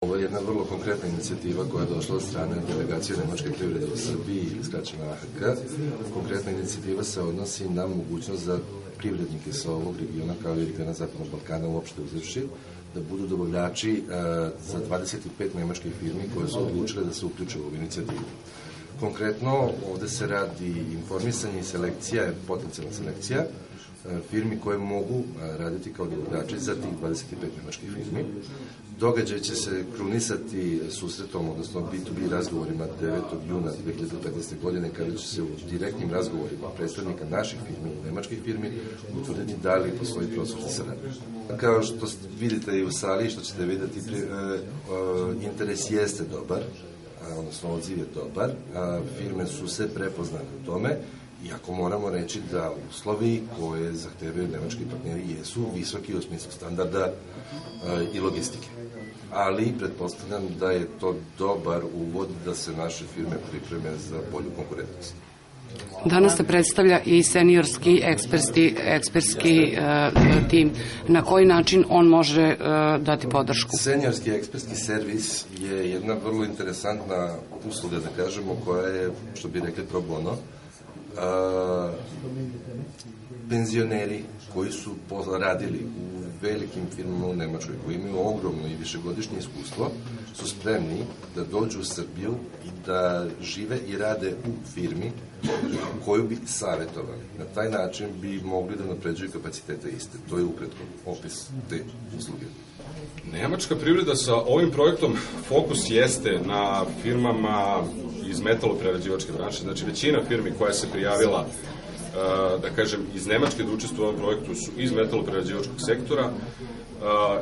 Ovo je jedna vrlo konkretna inicijativa koja je došla od strane delegacije Nemačke privrede u Srbiji, skraćena AHK. Konkretna inicijativa se odnosi na mogućnost za privrednike sa ovog regiona, kao i na Zapadnog Balkana uopšte uzevši, da budu dobavljači uh, za 25 nemačkih firmi koje su odlučile da se uključe u ovu inicijativu. Konkretno, ovde se radi informisanje i selekcija, potencijalna selekcija, e, firmi koje mogu e, raditi kao dobavljači za tih 25 nemačkih firmi. Događaj će se krunisati susretom, odnosno B2B razgovorima 9. juna 2015. godine, kada će se u direktnim razgovorima predstavnika naših firmi i nemačkih firmi utvrditi da li postoji prostor za saradnju. Kao što vidite i u sali, što ćete videti, e, interes jeste dobar, odnosno odziv je dobar, firme su se prepoznane u tome, iako moramo reći da uslovi koje zahtevaju nemački partneri jesu visoki u smislu standarda a, i logistike. Ali pretpostavljam da je to dobar uvod da se naše firme pripreme za bolju konkurentnost. Danas se predstavlja i seniorski ekspertski, ekspertski uh, tim. Na koji način on može uh, dati podršku? Seniorski ekspertski servis je jedna vrlo interesantna usluga, da kažemo, koja je, što bi rekli, pro bono. Uh, penzioneri koji su radili u velikim firmama u Nemačkoj, koji imaju ogromno i višegodišnje iskustvo, su spremni da dođu u Srbiju i da žive i rade u firmi koju bi savjetovali. Na taj način bi mogli da napređuju kapacitete iste. To je ukratko opis te usluge. Nemačka privreda sa ovim projektom fokus jeste na firmama iz metaloprerađivačke branše. Znači, većina firmi koja se prijavila da kažem, iz Nemačke da učestvuju u ovom projektu su iz metaloprerađivačkog sektora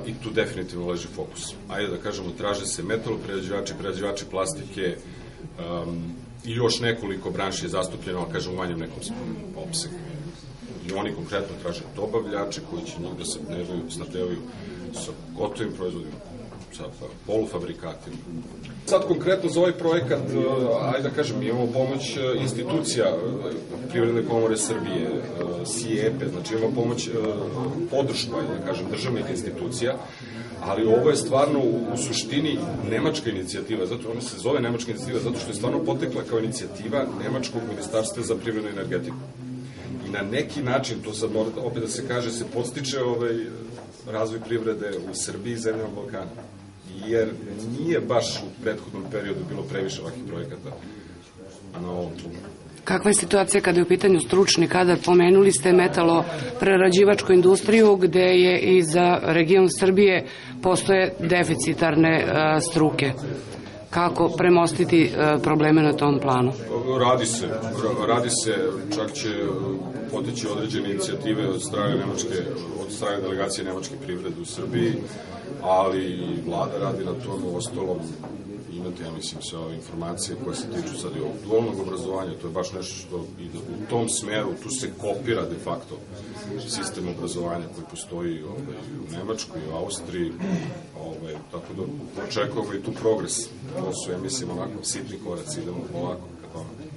i tu definitivno leži fokus. Ajde da kažemo, traže se metaloprerađivači, prerađivači plastike, um, i još nekoliko branši je zastupljeno, a kažem u manjem nekom opsegu. I oni konkretno traže dobavljače koji će njih da se snabdevaju sa gotovim proizvodima, sa polufabrikatima. Sad konkretno za ovaj projekat, ajde da kažem, imamo pomoć e, institucija e, Privredne komore Srbije, SIEPE, znači imamo pomoć, e, podršku, ajde da kažem, državnih institucija, ali ovo je stvarno u, suštini nemačka inicijativa, zato ona se zove nemačka inicijativa, zato što je stvarno potekla kao inicijativa Nemačkog ministarstva za privrednu energetiku. I na neki način, to sad mora opet da se kaže, se podstiče ovaj razvoj privrede u Srbiji i zemljama Balkana. Jer nije baš u prethodnom periodu bilo previše ovakvih projekata na ovom trumu. Kakva je situacija kada je u pitanju stručni kadar? Pomenuli ste metalo prerađivačku industriju gde je i za region Srbije postoje deficitarne uh, struke. Kako premostiti uh, probleme na tom planu? Radi se, radi se, čak će potići određene inicijative od strane Nemačke, od strane delegacije Nemačke privrede u Srbiji, ali vlada radi na tom, ostalom imate, ja mislim, sve ove informacije koje se tiču sad i ovog dualnog obrazovanja, to je baš nešto što ide u tom smeru, tu se kopira de facto sistem obrazovanja koji postoji ovaj, u Nemačkoj, u Austriji, ovaj, tako da očekujemo i tu progres. To su, ja mislim, onako sitni koraci, idemo polako ka tome.